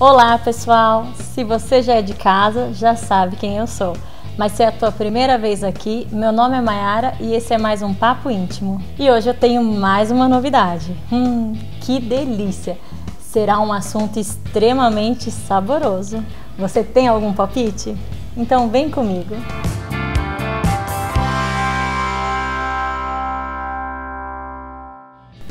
Olá pessoal! Se você já é de casa, já sabe quem eu sou. Mas se é a tua primeira vez aqui, meu nome é Mayara e esse é mais um Papo Íntimo. E hoje eu tenho mais uma novidade. Hum, que delícia! Será um assunto extremamente saboroso. Você tem algum palpite? Então vem comigo!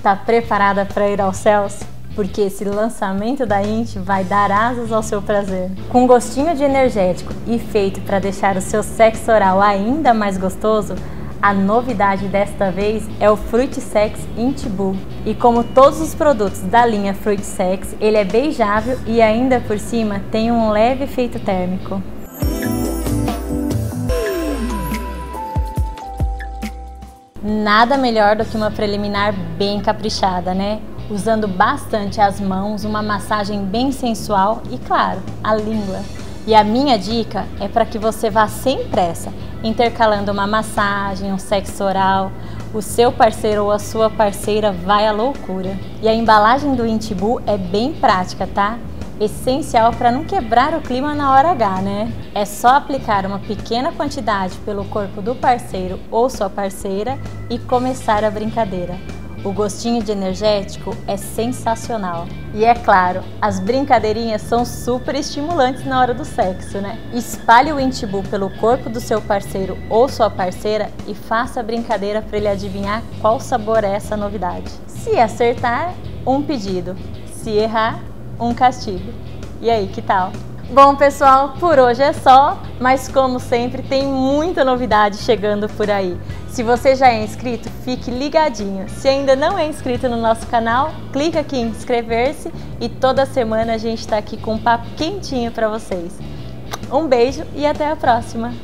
Tá preparada para ir aos céus? Porque esse lançamento da Int vai dar asas ao seu prazer. Com gostinho de energético e feito para deixar o seu sexo oral ainda mais gostoso, a novidade desta vez é o Fruit Sex Intibu. E como todos os produtos da linha Fruit Sex, ele é beijável e ainda por cima tem um leve efeito térmico. Nada melhor do que uma preliminar bem caprichada, né? Usando bastante as mãos, uma massagem bem sensual e, claro, a língua. E a minha dica é para que você vá sem pressa, intercalando uma massagem, um sexo oral. O seu parceiro ou a sua parceira vai à loucura. E a embalagem do Intibu é bem prática, tá? Essencial para não quebrar o clima na hora H, né? É só aplicar uma pequena quantidade pelo corpo do parceiro ou sua parceira e começar a brincadeira. O gostinho de energético é sensacional. E é claro, as brincadeirinhas são super estimulantes na hora do sexo, né? Espalhe o Intibu pelo corpo do seu parceiro ou sua parceira e faça a brincadeira para ele adivinhar qual sabor é essa novidade. Se acertar, um pedido. Se errar, um castigo. E aí, que tal? Bom, pessoal, por hoje é só, mas como sempre, tem muita novidade chegando por aí. Se você já é inscrito, fique ligadinho. Se ainda não é inscrito no nosso canal, clica aqui em inscrever-se e toda semana a gente está aqui com um papo quentinho para vocês. Um beijo e até a próxima!